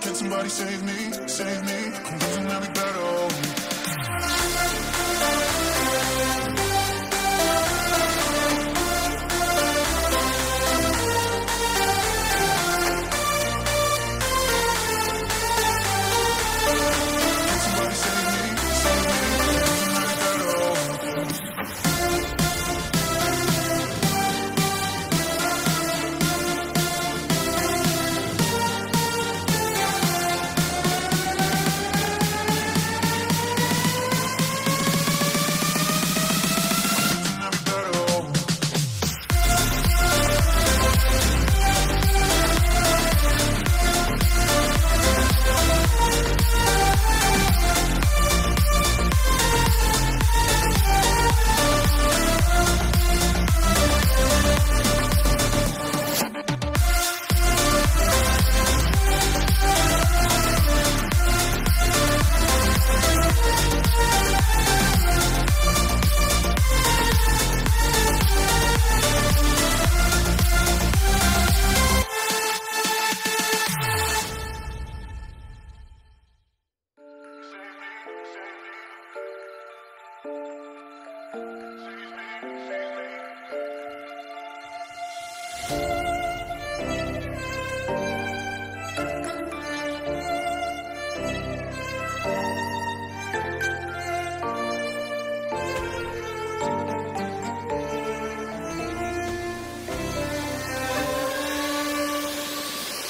Can somebody save me, save me, I'm losing every battle.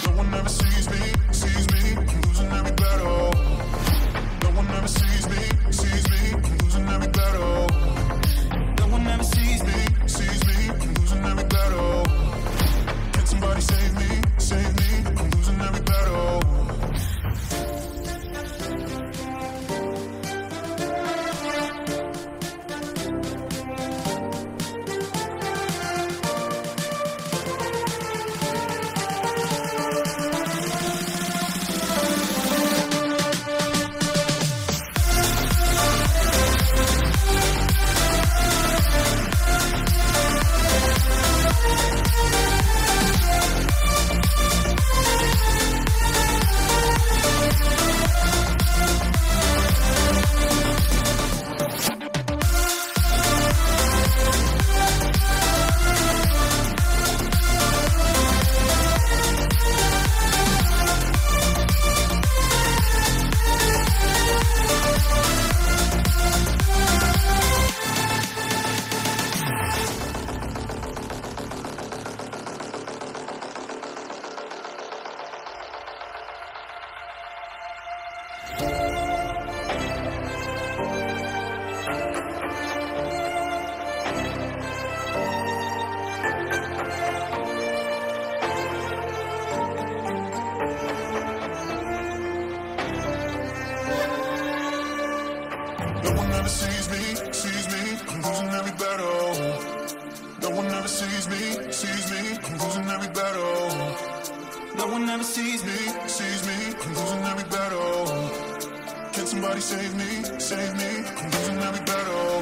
No one ever sees me, every battle. No one ever sees me, sees me, I'm losing every battle. No one ever sees me, sees me, I'm losing every battle. Can somebody save me, save me, I'm losing every battle.